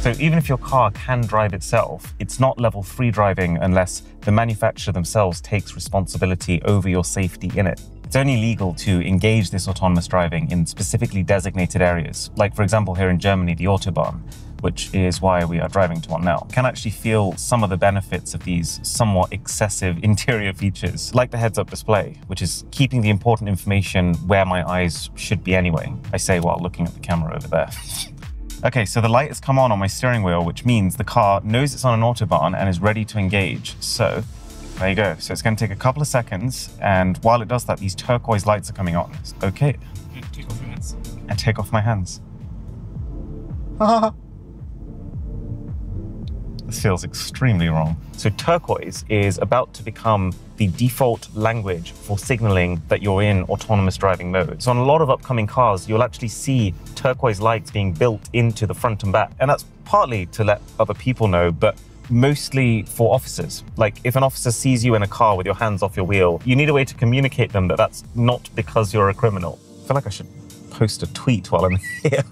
So even if your car can drive itself, it's not level three driving unless the manufacturer themselves takes responsibility over your safety in it. It's only legal to engage this autonomous driving in specifically designated areas, like for example here in Germany, the Autobahn, which is why we are driving to one now, can actually feel some of the benefits of these somewhat excessive interior features, like the heads-up display, which is keeping the important information where my eyes should be anyway, I say while looking at the camera over there. Okay, so the light has come on on my steering wheel, which means the car knows it's on an autobahn and is ready to engage. So there you go. So it's going to take a couple of seconds, and while it does that, these turquoise lights are coming on. Okay. And Take off your hands. And take off my hands. this feels extremely wrong. So turquoise is about to become the default language for signaling that you're in autonomous driving mode. So on a lot of upcoming cars, you'll actually see turquoise lights being built into the front and back. And that's partly to let other people know, but mostly for officers. Like if an officer sees you in a car with your hands off your wheel, you need a way to communicate them that that's not because you're a criminal. I feel like I should post a tweet while I'm here.